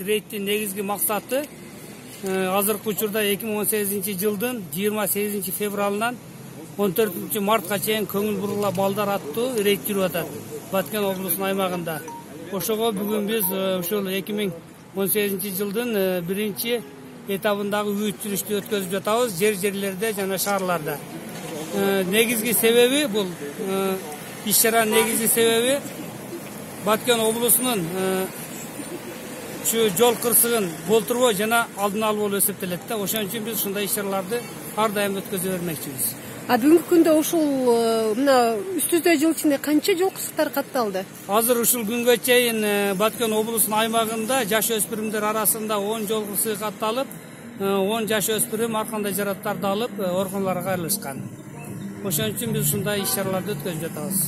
рейдтин негизги максаты азыркы учурда эки миң он сегизинчи жылдын жыйырма сегизинчи февралынан он төртүнчү мартка чейин көңүл бурула балдар аттуу рейд жүрүп атат баткен облусунун аймагында ошого бүгүн биз ушул эки миң он сегизинчи жылдын биринчи этабындагы үгүт жүрүштү өткөзүп жатабыз жер жерлерде жана шаарларда негизги себеби бул иш чаранын негизги себеби баткен облусунун ушу жол кырсыгын болтурбоо жана алдын алуу болуп эсептелет да ошон үчүн биз ушундай иш чараларды ар дайым өткөзө бермекчибиз а бүгүнкү күндө ушул мына үстүбүздөгү жыл ичинде канча жол кырсыктары катталды азыр ушул күнгө чейин баткен облусунун аймагында жаш өспүрүмдөр арасында он жол кырсыгы катталып он жаш өспүрүм ар кандай жаракаттарды алып ооруканаларга кайрылышкан ошон үчүн биз ушундай иш чараларды өткөзүп жатабыз